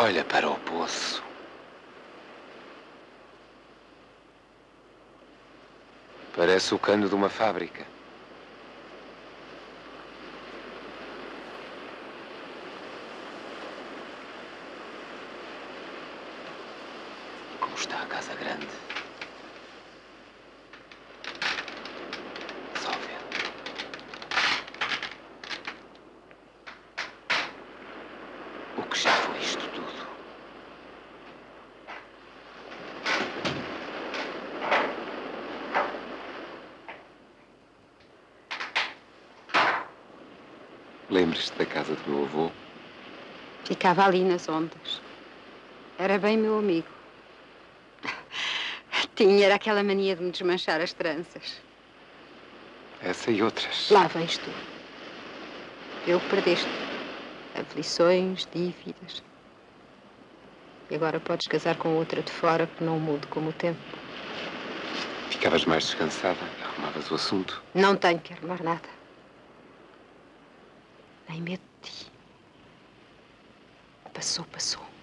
Olha para o poço. Parece o cano de uma fábrica. Como está a casa grande? Lembres-te da casa do meu avô? Ficava ali nas ondas. Era bem meu amigo. Tinha era aquela mania de me desmanchar as tranças. Essa e outras. Lá vens tu. Eu perdeste. Aflições, dívidas. E agora podes casar com outra de fora que não mude como o tempo. Ficavas mais descansada, arrumavas o assunto. Não tenho que arrumar nada. Nem medo de ti. Passou, passou.